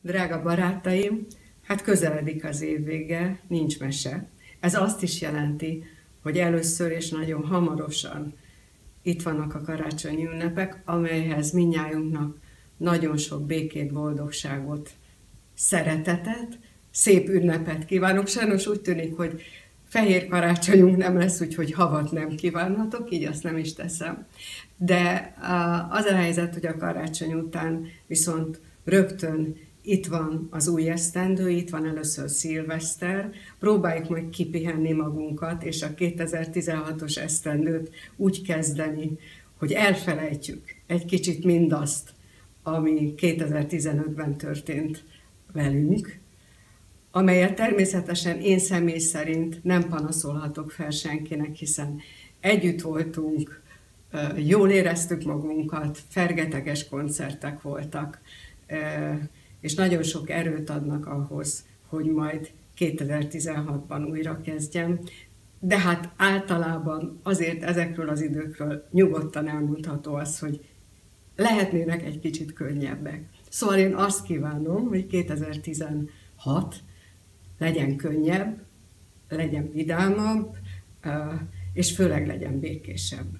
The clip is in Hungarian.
Drága barátaim, hát közeledik az év vége, nincs mese. Ez azt is jelenti, hogy először és nagyon hamarosan itt vannak a karácsonyi ünnepek, amelyhez minnyájunknak nagyon sok békét, boldogságot, szeretetet, szép ünnepet kívánok. Sajnos úgy tűnik, hogy fehér karácsonyunk nem lesz, úgyhogy havat nem kívánhatok, így azt nem is teszem. De az a helyzet, hogy a karácsony után viszont rögtön itt van az új esztendő, itt van először szilveszter, próbáljuk majd kipihenni magunkat, és a 2016-os esztendőt úgy kezdeni, hogy elfelejtjük egy kicsit mindazt, ami 2015-ben történt velünk, amelyet természetesen én személy szerint nem panaszolhatok fel senkinek, hiszen együtt voltunk, jól éreztük magunkat, fergeteges koncertek voltak, és nagyon sok erőt adnak ahhoz, hogy majd 2016-ban újra kezdjem. De hát általában azért ezekről az időkről nyugodtan elmondható az, hogy lehetnének egy kicsit könnyebbek. Szóval én azt kívánom, hogy 2016 legyen könnyebb, legyen vidámabb, és főleg legyen békésebb.